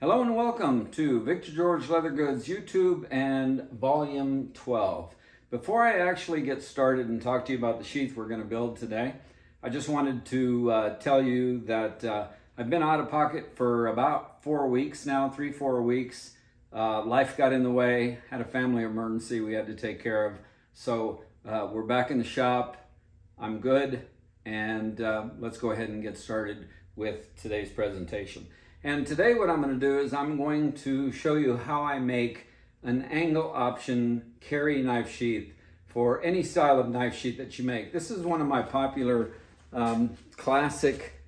Hello and welcome to Viktor George Leather Goods YouTube and Volume 12. Before I actually get started and talk to you about the sheath we're going to build today, I just wanted to uh, tell you that uh, I've been out of pocket for about four weeks now, three, four weeks. Uh, life got in the way, had a family emergency we had to take care of. So uh, we're back in the shop. I'm good. And uh, let's go ahead and get started with today's presentation. And today what I'm going to do is I'm going to show you how I make an angle option carry knife sheath for any style of knife sheath that you make. This is one of my popular um, classic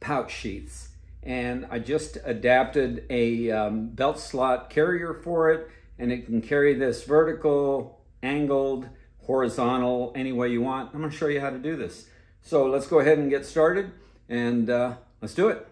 pouch sheaths. And I just adapted a um, belt slot carrier for it and it can carry this vertical, angled, horizontal, any way you want. I'm gonna show you how to do this. So let's go ahead and get started and uh, let's do it.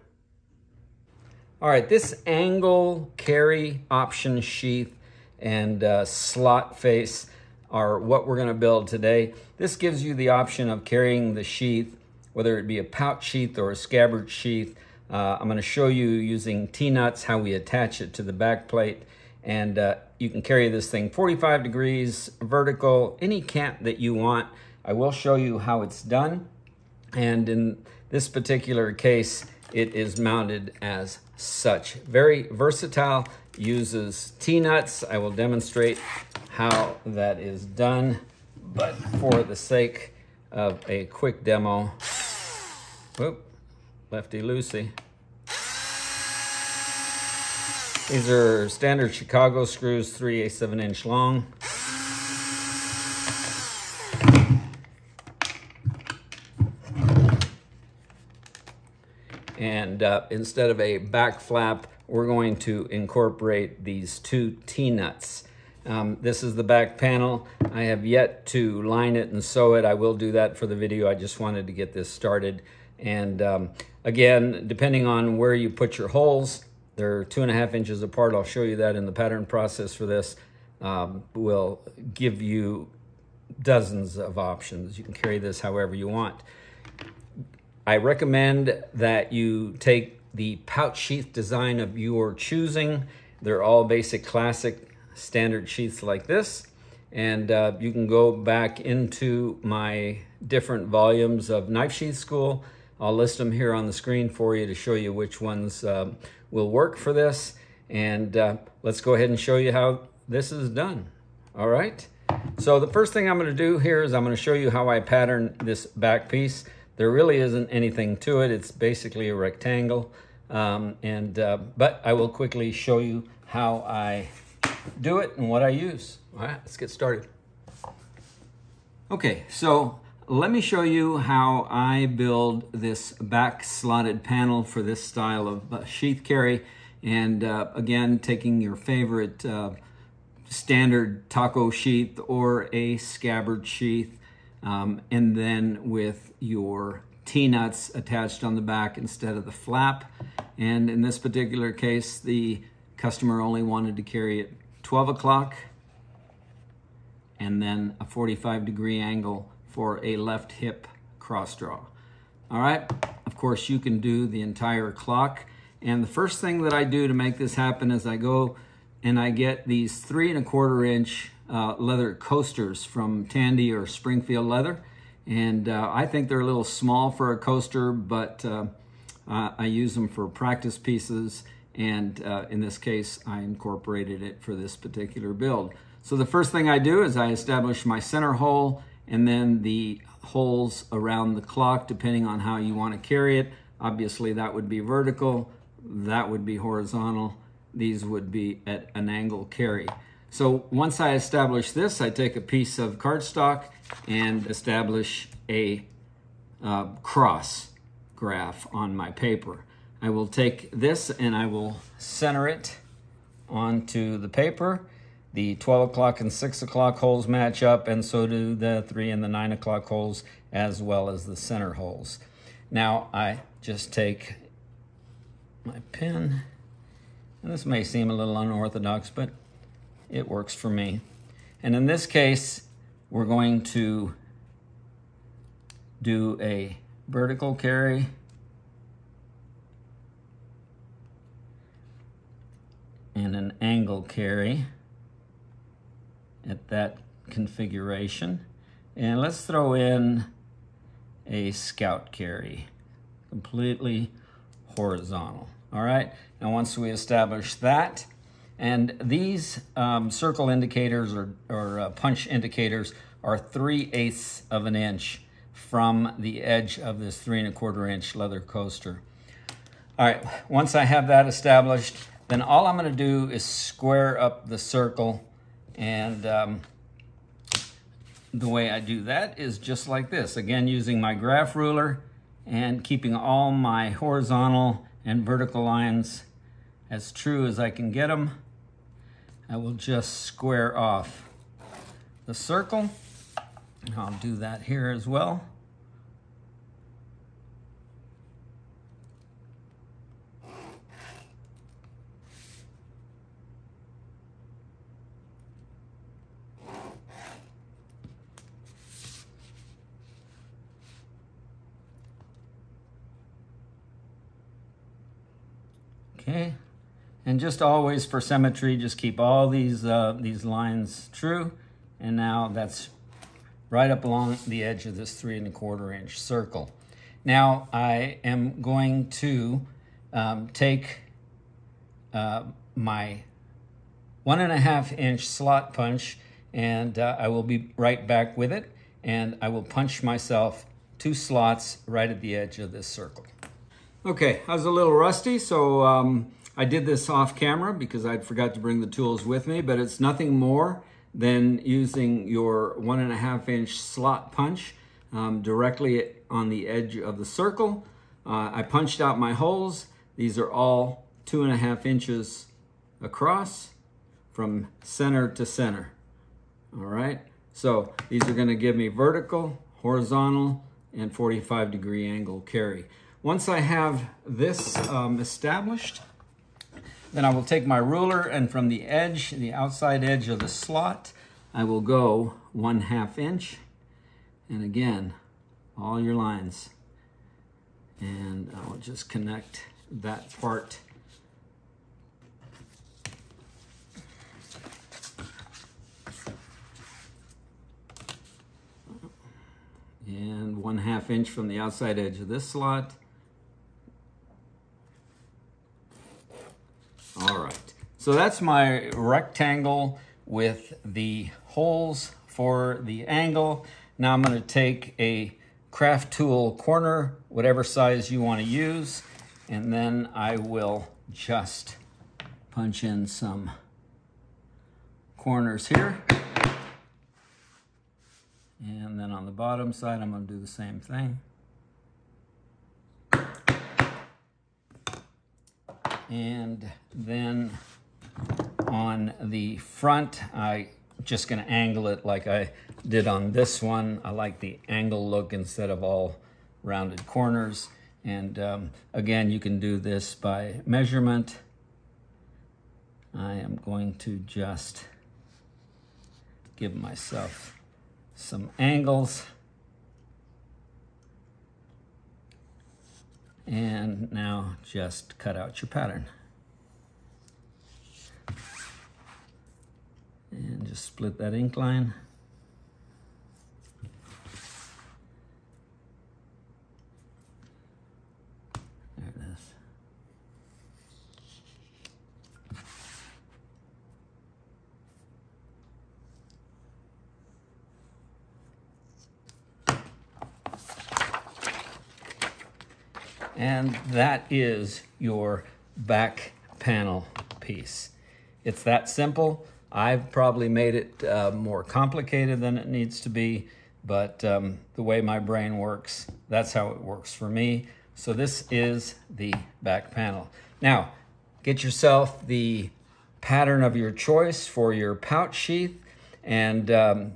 All right, this angle carry option sheath and uh, slot face are what we're gonna build today. This gives you the option of carrying the sheath, whether it be a pouch sheath or a scabbard sheath. Uh, I'm gonna show you using T-nuts how we attach it to the back plate. And uh, you can carry this thing 45 degrees, vertical, any cant that you want. I will show you how it's done. And in this particular case, it is mounted as such. Very versatile, uses T-nuts. I will demonstrate how that is done, but for the sake of a quick demo, whoop, lefty-loosey. These are standard Chicago screws, 3 a 7 inch long. And uh, instead of a back flap, we're going to incorporate these two T-nuts. Um, this is the back panel. I have yet to line it and sew it. I will do that for the video. I just wanted to get this started. And um, again, depending on where you put your holes, they're two and a half inches apart. I'll show you that in the pattern process for this. Um, will give you dozens of options. You can carry this however you want. I recommend that you take the pouch sheath design of your choosing. They're all basic classic standard sheaths like this. And uh, you can go back into my different volumes of Knife Sheath School. I'll list them here on the screen for you to show you which ones uh, will work for this. And uh, let's go ahead and show you how this is done. All right. So the first thing I'm going to do here is I'm going to show you how I pattern this back piece. There really isn't anything to it. It's basically a rectangle. Um, and uh, But I will quickly show you how I do it and what I use. All right, let's get started. Okay, so let me show you how I build this back slotted panel for this style of uh, sheath carry. And uh, again, taking your favorite uh, standard taco sheath or a scabbard sheath um, and then with your T-nuts attached on the back instead of the flap. And in this particular case, the customer only wanted to carry it 12 o'clock and then a 45 degree angle for a left hip cross draw. All right, of course you can do the entire clock. And the first thing that I do to make this happen is I go and I get these three and a quarter inch uh, leather coasters from Tandy or Springfield Leather. And uh, I think they're a little small for a coaster, but uh, I use them for practice pieces. And uh, in this case, I incorporated it for this particular build. So the first thing I do is I establish my center hole and then the holes around the clock, depending on how you want to carry it. Obviously, that would be vertical, that would be horizontal, these would be at an angle carry. So once I establish this, I take a piece of cardstock and establish a uh, cross graph on my paper. I will take this and I will center it onto the paper. The 12 o'clock and 6 o'clock holes match up, and so do the 3 and the 9 o'clock holes, as well as the center holes. Now, I just take my pen, and this may seem a little unorthodox, but it works for me. And in this case, we're going to do a vertical carry and an angle carry at that configuration. And let's throw in a scout carry, completely horizontal. All right, now once we establish that, and these um, circle indicators or, or uh, punch indicators are 3 eighths of an inch from the edge of this three and a quarter inch leather coaster. All right, once I have that established, then all I'm gonna do is square up the circle and um, the way I do that is just like this. Again, using my graph ruler and keeping all my horizontal and vertical lines as true as I can get them. I will just square off the circle. And I'll do that here as well. Okay, and just always for symmetry, just keep all these, uh, these lines true. And now that's right up along the edge of this three and a quarter inch circle. Now I am going to um, take uh, my one and a half inch slot punch and uh, I will be right back with it and I will punch myself two slots right at the edge of this circle. Okay, I was a little rusty, so um, I did this off camera because I forgot to bring the tools with me, but it's nothing more than using your one and a half inch slot punch um, directly on the edge of the circle. Uh, I punched out my holes. These are all two and a half inches across from center to center. All right, so these are gonna give me vertical, horizontal, and 45 degree angle carry. Once I have this um, established, then I will take my ruler and from the edge, the outside edge of the slot, I will go one half inch. And again, all your lines. And I will just connect that part and one half inch from the outside edge of this slot All right, so that's my rectangle with the holes for the angle. Now I'm gonna take a craft tool corner, whatever size you wanna use, and then I will just punch in some corners here. And then on the bottom side, I'm gonna do the same thing. And then on the front, I just gonna angle it like I did on this one. I like the angle look instead of all rounded corners. And um, again, you can do this by measurement. I am going to just give myself some angles. And now just cut out your pattern. And just split that ink line. There it is. And that is your back panel piece. It's that simple. I've probably made it uh, more complicated than it needs to be, but um, the way my brain works, that's how it works for me. So this is the back panel. Now, get yourself the pattern of your choice for your pouch sheath. And um,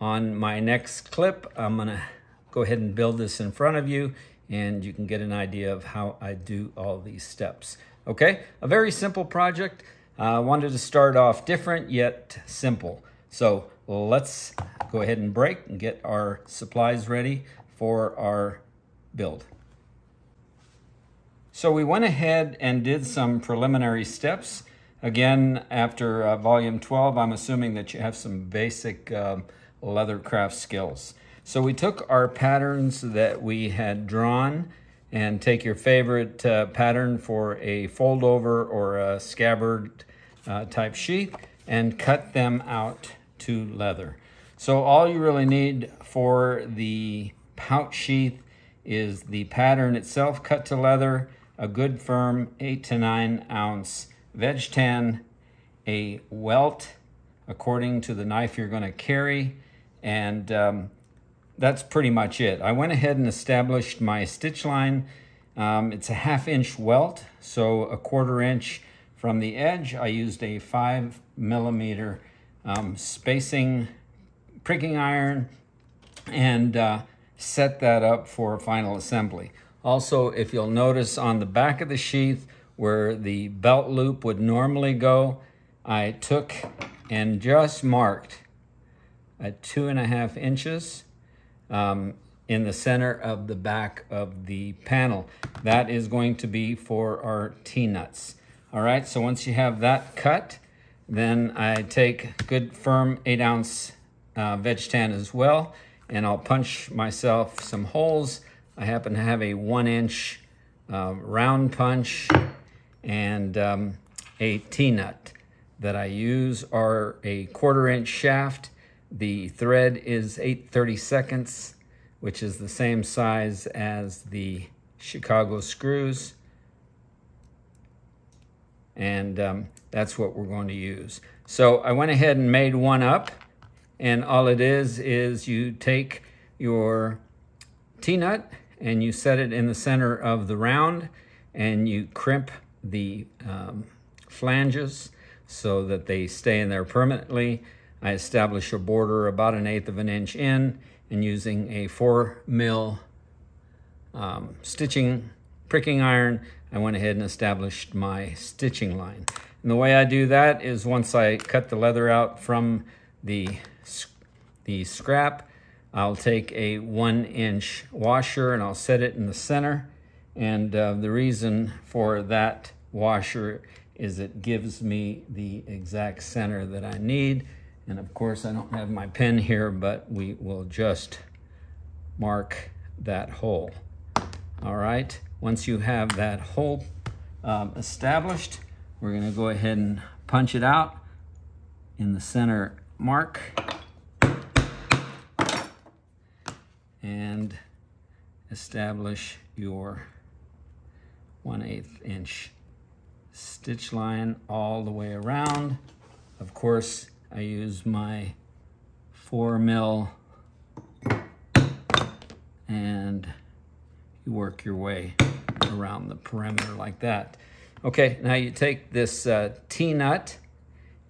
on my next clip, I'm gonna go ahead and build this in front of you and you can get an idea of how I do all these steps. Okay, a very simple project. I uh, wanted to start off different yet simple. So let's go ahead and break and get our supplies ready for our build. So we went ahead and did some preliminary steps. Again, after uh, volume 12, I'm assuming that you have some basic uh, leather craft skills. So we took our patterns that we had drawn and take your favorite uh, pattern for a fold over or a scabbard uh, type sheath and cut them out to leather. So all you really need for the pouch sheath is the pattern itself cut to leather, a good firm 8 to 9 ounce veg tan, a welt according to the knife you're going to carry, and um, that's pretty much it. I went ahead and established my stitch line. Um, it's a half inch welt, so a quarter inch from the edge. I used a five millimeter um, spacing pricking iron and uh, set that up for final assembly. Also, if you'll notice on the back of the sheath where the belt loop would normally go, I took and just marked at two and a half inches um, in the center of the back of the panel. That is going to be for our T-nuts. All right, so once you have that cut, then I take good firm eight ounce uh, veg tan as well, and I'll punch myself some holes. I happen to have a one inch uh, round punch and um, a T-nut that I use are a quarter inch shaft. The thread is 8 30 seconds, which is the same size as the Chicago screws. And um, that's what we're going to use. So I went ahead and made one up. And all it is, is you take your T-nut and you set it in the center of the round and you crimp the um, flanges so that they stay in there permanently. I establish a border about an eighth of an inch in and using a four mil um, stitching pricking iron, I went ahead and established my stitching line. And the way I do that is once I cut the leather out from the, the scrap, I'll take a one inch washer and I'll set it in the center. And uh, the reason for that washer is it gives me the exact center that I need. And of course, I don't have my pen here, but we will just mark that hole. All right, once you have that hole um, established, we're gonna go ahead and punch it out in the center mark. And establish your 1 8 inch stitch line all the way around. Of course, I use my four mil and you work your way around the perimeter like that. Okay, now you take this uh, T-nut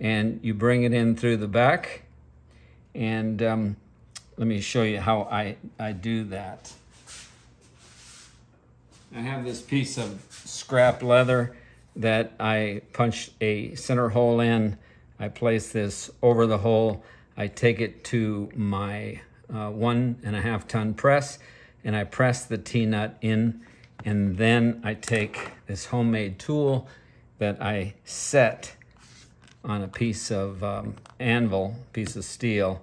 and you bring it in through the back and um, let me show you how I, I do that. I have this piece of scrap leather that I punched a center hole in. I place this over the hole. I take it to my uh, one and a half ton press and I press the T-nut in and then I take this homemade tool that I set on a piece of um, anvil, piece of steel.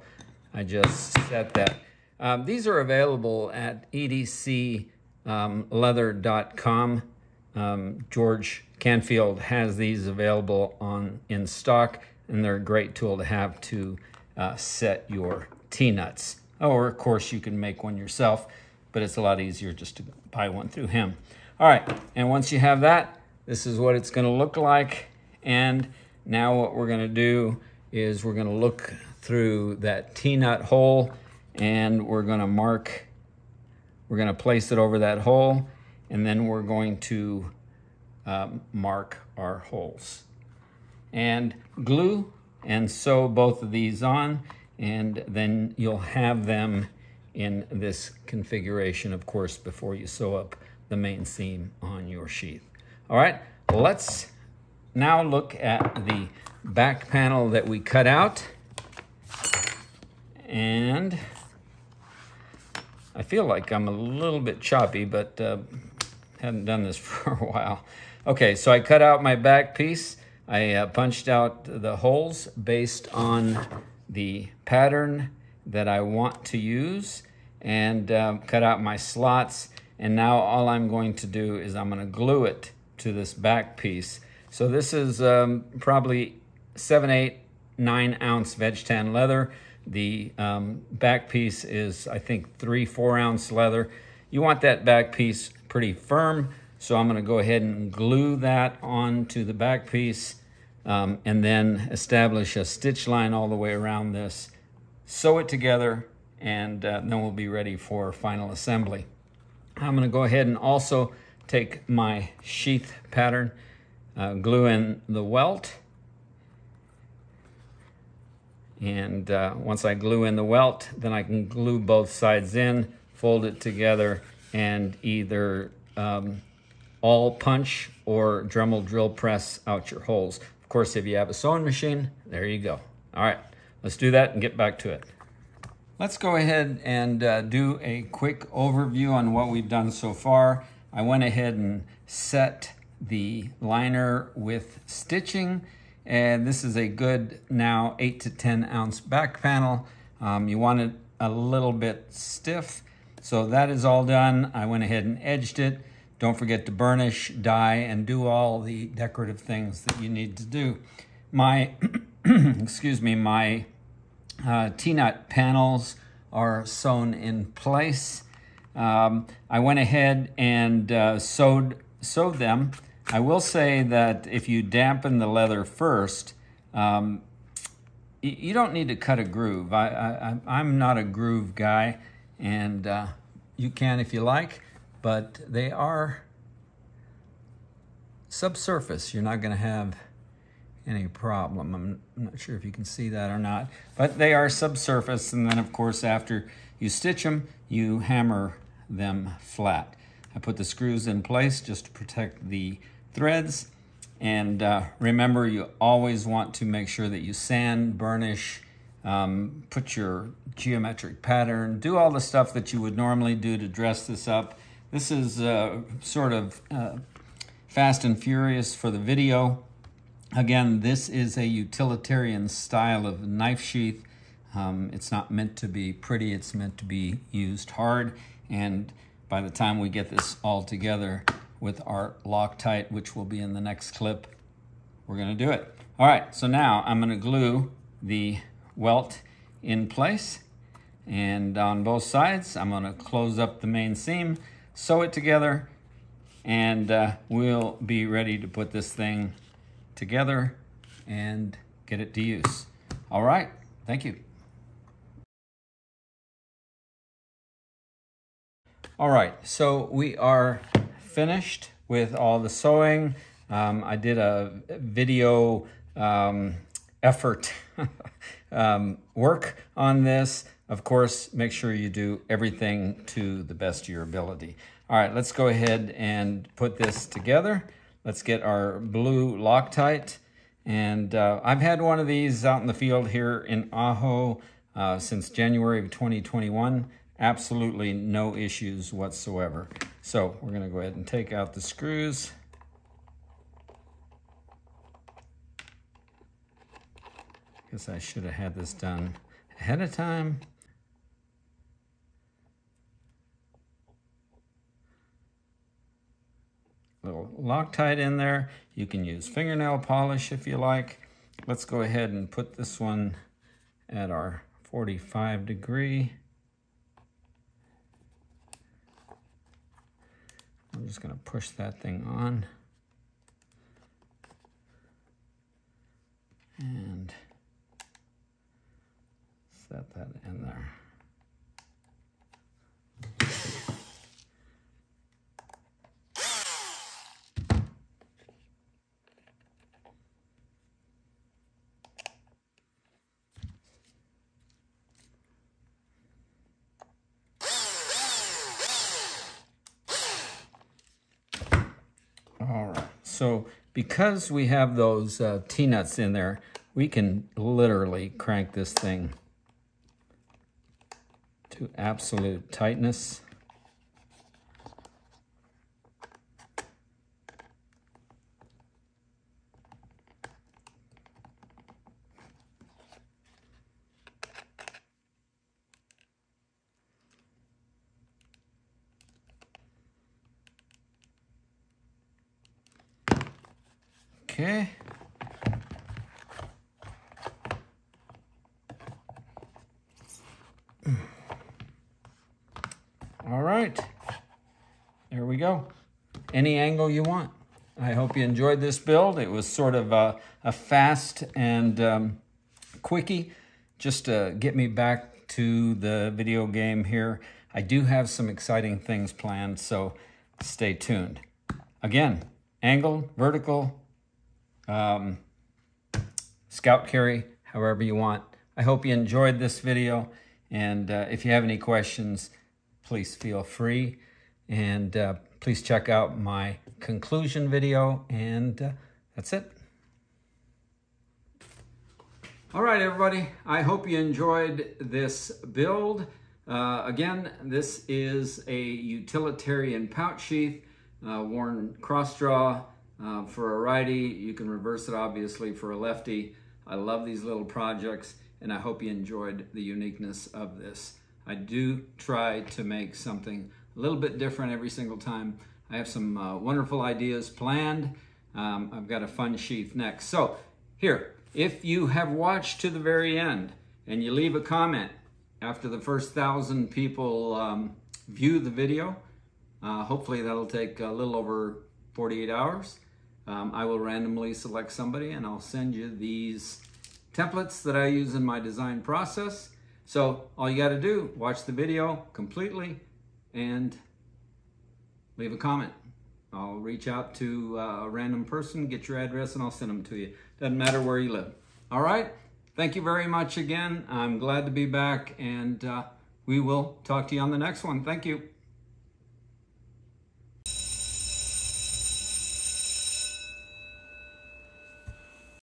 I just set that. Um, these are available at edcleather.com. Um, George Canfield has these available on in stock, and they're a great tool to have to uh, set your T-nuts. Or, of course, you can make one yourself, but it's a lot easier just to buy one through him. All right, and once you have that, this is what it's going to look like. And now what we're going to do is we're going to look through that T-nut hole, and we're going to mark, we're going to place it over that hole, and then we're going to um, mark our holes. And glue and sew both of these on and then you'll have them in this configuration, of course, before you sew up the main seam on your sheath. All right, let's now look at the back panel that we cut out. And I feel like I'm a little bit choppy, but uh, haven't done this for a while. Okay, so I cut out my back piece. I uh, punched out the holes based on the pattern that I want to use and uh, cut out my slots. And now all I'm going to do is I'm gonna glue it to this back piece. So this is um, probably seven, eight, nine ounce veg tan leather. The um, back piece is, I think, three, four ounce leather. You want that back piece pretty firm, so I'm gonna go ahead and glue that onto the back piece um, and then establish a stitch line all the way around this, sew it together, and uh, then we'll be ready for final assembly. I'm gonna go ahead and also take my sheath pattern, uh, glue in the welt, and uh, once I glue in the welt, then I can glue both sides in, fold it together, and either um, awl punch or Dremel drill press out your holes. Of course, if you have a sewing machine, there you go. All right, let's do that and get back to it. Let's go ahead and uh, do a quick overview on what we've done so far. I went ahead and set the liner with stitching and this is a good now 8 to 10 ounce back panel. Um, you want it a little bit stiff. So that is all done. I went ahead and edged it. Don't forget to burnish, dye, and do all the decorative things that you need to do. My, excuse me, my uh, T-nut panels are sewn in place. Um, I went ahead and uh, sewed, sewed them I will say that if you dampen the leather first, um, you don't need to cut a groove. I, I, am not a groove guy, and uh, you can if you like, but they are subsurface. You're not going to have any problem. I'm not sure if you can see that or not, but they are subsurface, and then of course after you stitch them, you hammer them flat. I put the screws in place just to protect the threads. And uh, remember, you always want to make sure that you sand, burnish, um, put your geometric pattern, do all the stuff that you would normally do to dress this up. This is uh, sort of uh, fast and furious for the video. Again, this is a utilitarian style of knife sheath. Um, it's not meant to be pretty, it's meant to be used hard. And by the time we get this all together, with our Loctite, which will be in the next clip. We're gonna do it. All right, so now I'm gonna glue the welt in place and on both sides, I'm gonna close up the main seam, sew it together, and uh, we'll be ready to put this thing together and get it to use. All right, thank you. All right, so we are finished with all the sewing. Um, I did a video um, effort um, work on this. Of course, make sure you do everything to the best of your ability. All right, let's go ahead and put this together. Let's get our blue Loctite. And uh, I've had one of these out in the field here in Ajo uh, since January of 2021 absolutely no issues whatsoever. So we're gonna go ahead and take out the screws. Guess I should have had this done ahead of time. Little Loctite in there. You can use fingernail polish if you like. Let's go ahead and put this one at our 45 degree. I'm just going to push that thing on. And set that in there. So because we have those uh, T-nuts in there, we can literally crank this thing to absolute tightness. Okay. All right. There we go. Any angle you want. I hope you enjoyed this build. It was sort of a, a fast and um, quickie just to get me back to the video game here. I do have some exciting things planned, so stay tuned. Again, angle, vertical, um, scout carry, however you want. I hope you enjoyed this video, and uh, if you have any questions, please feel free. And uh, please check out my conclusion video, and uh, that's it. All right, everybody. I hope you enjoyed this build. Uh, again, this is a utilitarian pouch sheath, uh, worn cross draw uh, for a righty. You can reverse it, obviously, for a lefty. I love these little projects, and I hope you enjoyed the uniqueness of this. I do try to make something a little bit different every single time. I have some uh, wonderful ideas planned. Um, I've got a fun sheath next. So here, if you have watched to the very end and you leave a comment after the first thousand people um, view the video, uh, hopefully that'll take a little over 48 hours. Um, I will randomly select somebody and I'll send you these templates that I use in my design process. So all you got to do, watch the video completely and leave a comment. I'll reach out to uh, a random person, get your address, and I'll send them to you. Doesn't matter where you live. All right? Thank you very much again. I'm glad to be back, and uh, we will talk to you on the next one. Thank you.